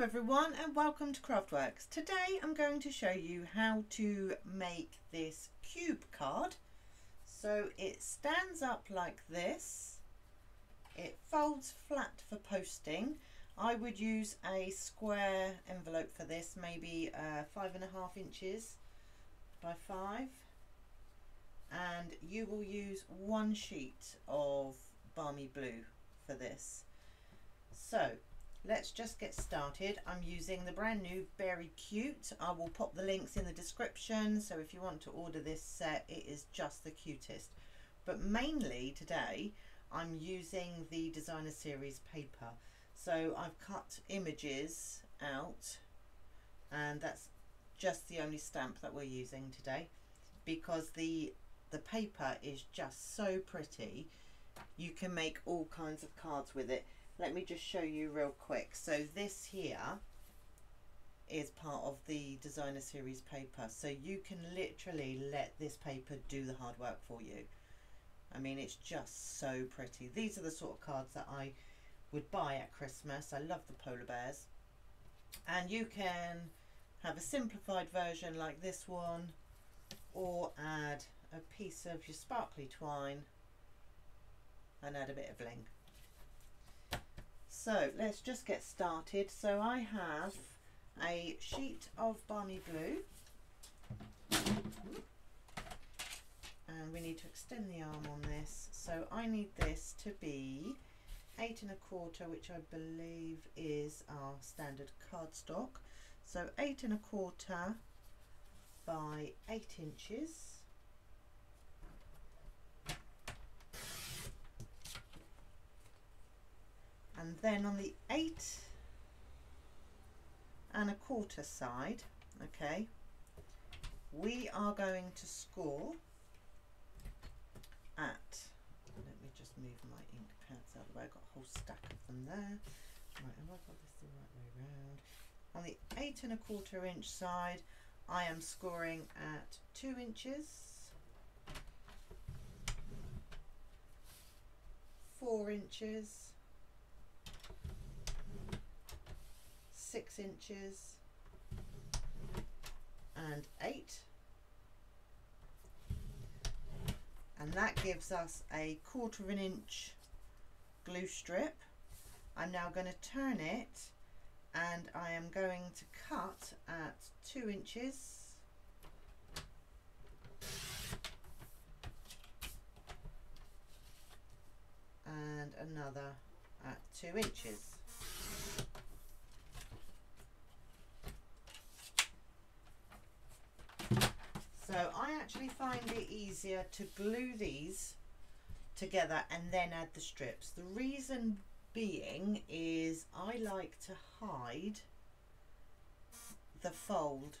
Hello everyone and welcome to Craftwerks. Today I'm going to show you how to make this cube card. So it stands up like this. It folds flat for posting. I would use a square envelope for this, maybe uh, five and a half inches by five. And you will use one sheet of balmy blue for this. So let's just get started. I'm using the brand new Beary Cute. I will pop the links in the description. So if you want to order this set, it is just the cutest. But mainly today, I'm using the designer series paper. So I've cut images out and that's just the only stamp that we're using today because the the paper is just so pretty you can make all kinds of cards with it let me just show you real quick. So this here is part of the designer series paper. So you can literally let this paper do the hard work for you. I mean it's just so pretty. These are the sort of cards that I would buy at Christmas. I love the polar bears. And you can have a simplified version like this one or add a piece of your sparkly twine and add a bit of bling so let's just get started. So I have a sheet of balmy blue and we need to extend the arm on this. So I need this to be eight and a quarter, which I believe is our standard cardstock. So eight and a quarter by eight inches and then on the eight and a quarter side okay we are going to score at let me just move my ink pads out of the way. I've got a whole stack of them there. Right have I got this the right way round? On the eight and a quarter inch side I am scoring at two inches four inches six inches and eight. And that gives us a quarter of an inch glue strip. I'm now going to turn it and I am going to cut at two inches. And another at two inches So I actually find it easier to glue these together and then add the strips. The reason being is I like to hide the fold.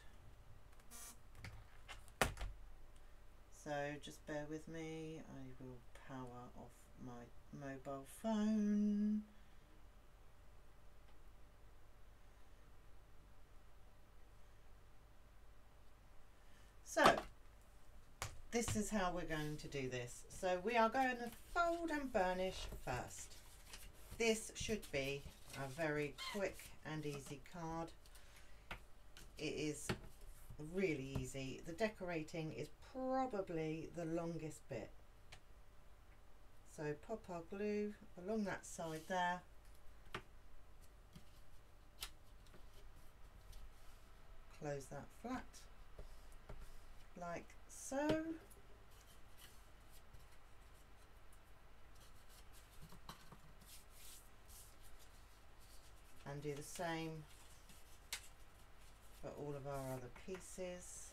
So just bear with me, I will power off my mobile phone. So this is how we're going to do this. So we are going to fold and burnish first. This should be a very quick and easy card. It is really easy. The decorating is probably the longest bit. So pop our glue along that side there. Close that flat like so. And do the same for all of our other pieces.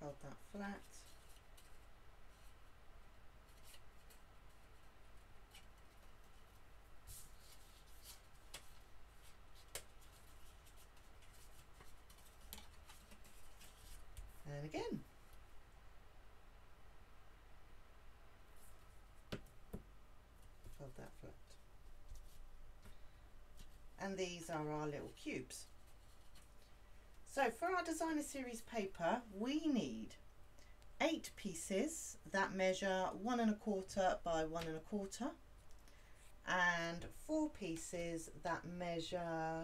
Fold that flat. again. Fold that flat. And these are our little cubes. So for our designer series paper, we need eight pieces that measure one and a quarter by one and a quarter and four pieces that measure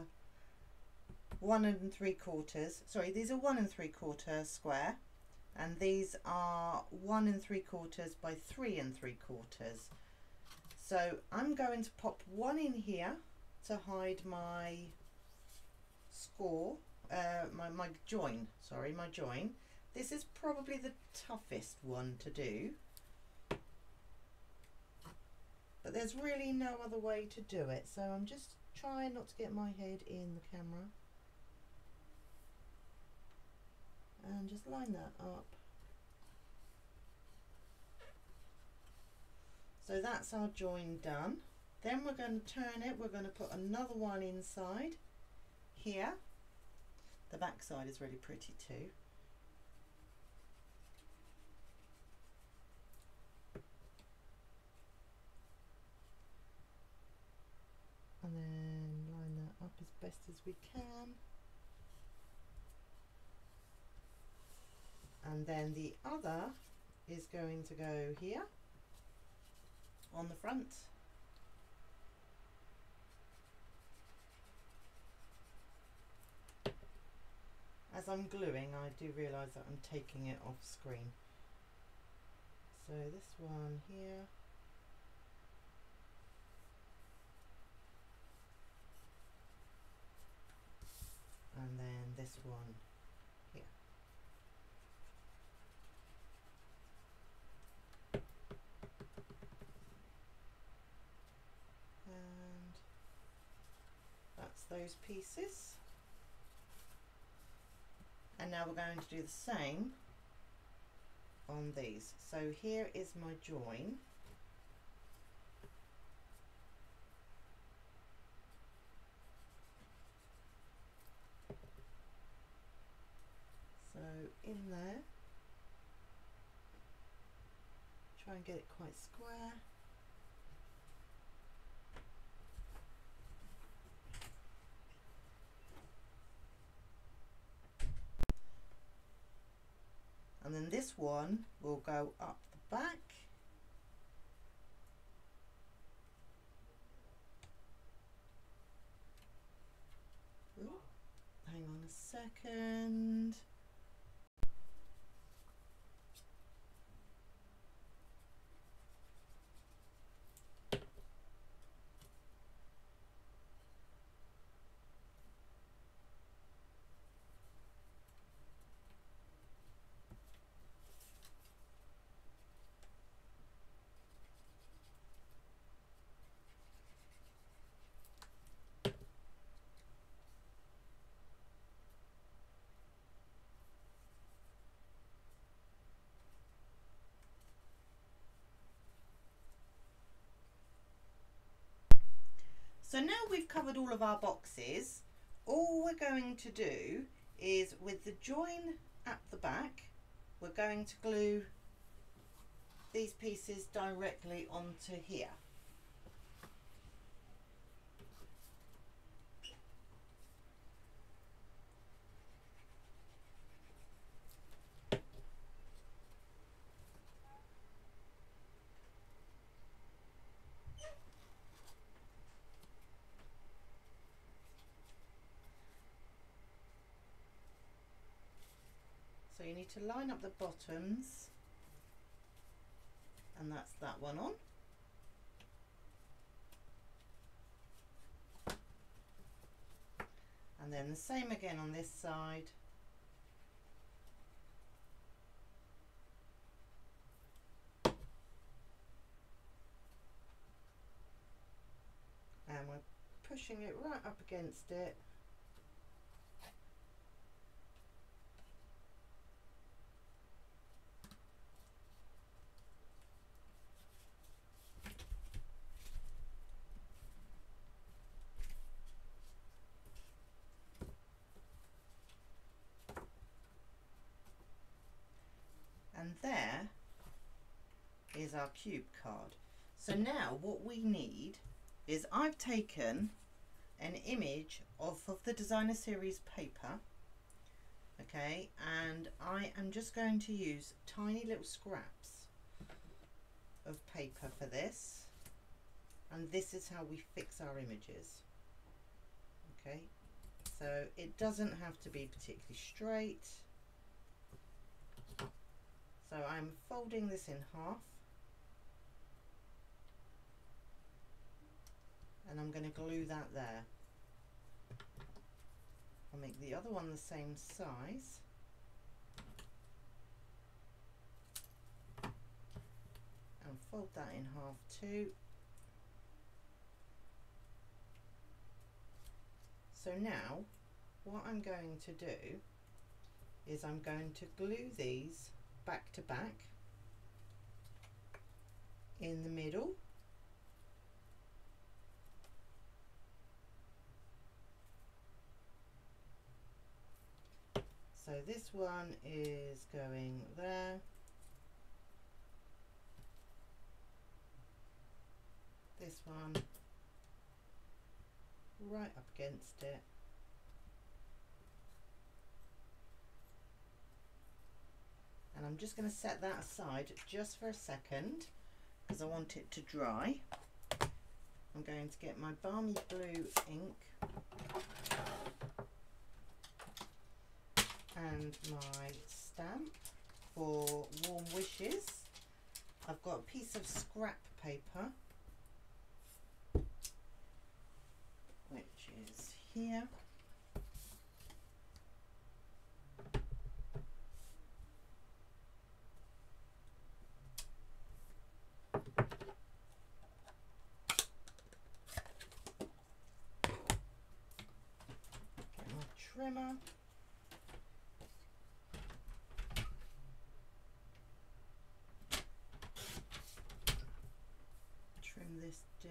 one and three quarters sorry these are one and three quarter square and these are one and three quarters by three and three quarters so I'm going to pop one in here to hide my score uh, my, my join sorry my join. This is probably the toughest one to do. But there's really no other way to do it so I'm just trying not to get my head in the camera. And just line that up. So that's our join done then we're going to turn it we're going to put another one inside here. The back side is really pretty too. And then line that up as best as we can. And then the other is going to go here on the front as I'm gluing I do realise that I'm taking it off screen so this one here and then this one here. And that's those pieces. And now we're going to do the same on these. So here is my join. So in there. Try and get it quite square. And this one will go up the back. Ooh, hang on a second. So now we've covered all of our boxes, all we're going to do is with the join at the back, we're going to glue these pieces directly onto here. So you need to line up the bottoms and that's that one on. And then the same again on this side. And we're pushing it right up against it and there is our cube card. So now what we need is I've taken an image of, of the designer series paper okay and I am just going to use tiny little scraps of paper for this. And this is how we fix our images okay? So it doesn't have to be particularly straight. So I'm folding this in half and I'm going to glue that there. I'll make the other one the same size. And fold that in half too. So now what I'm going to do is I'm going to glue these back to back in the middle so this one is going there. This one right up against it. And I'm just going to set that aside just for a second because I want it to dry. I'm going to get my balmy blue ink and my stamp for warm wishes I've got a piece of scrap paper which is here. Get my trimmer.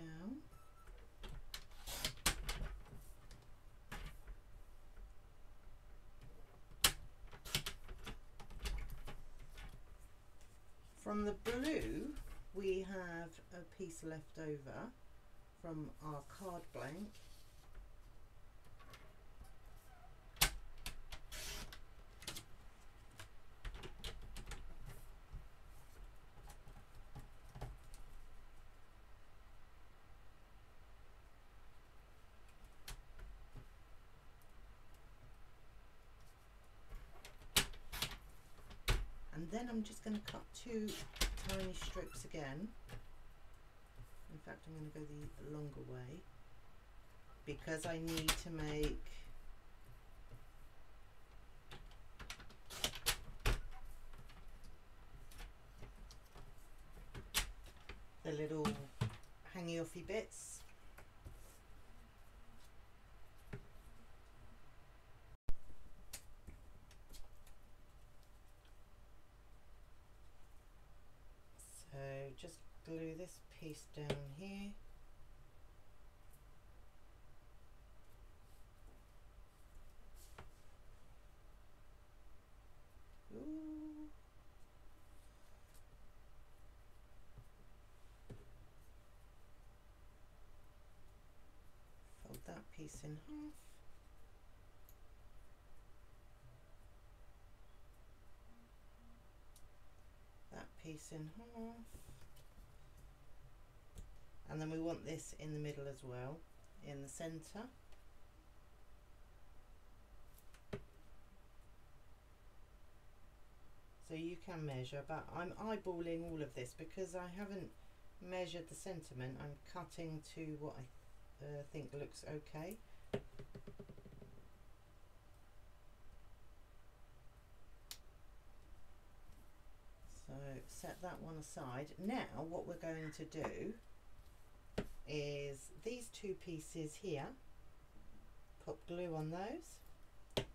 Down. From the blue, we have a piece left over from our card blank. Then I'm just going to cut two tiny strips again. In fact I'm going to go the longer way because I need to make the little hangy offy bits just glue this down here. Ooh. Fold that piece in half. That piece in half and then we want this in the middle as well in the center so you can measure but I'm eyeballing all of this because I haven't measured the sentiment. I'm cutting to what I uh, think looks okay. So set that one aside. Now what we're going to do is these two pieces here. Put glue on those.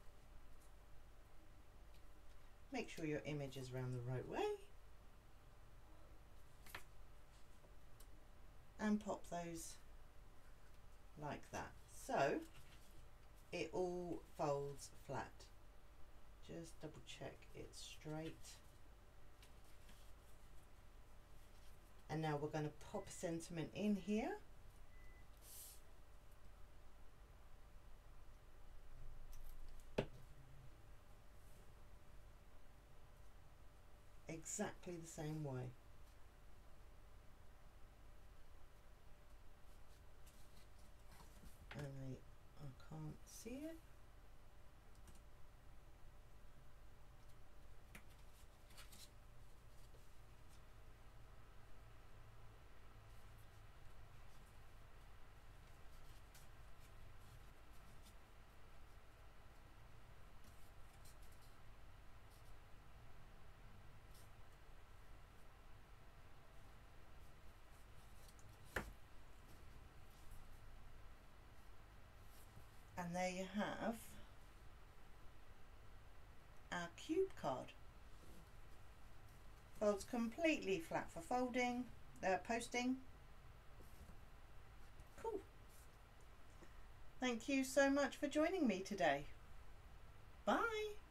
Make sure your image is round the right way. And pop those like that. So it all folds flat. Just double check it's straight and now we're going to pop sentiment in here exactly the same way. Only I can't see it. And there you have our cube card. Folds completely flat for folding, uh, posting. Cool. Thank you so much for joining me today. Bye.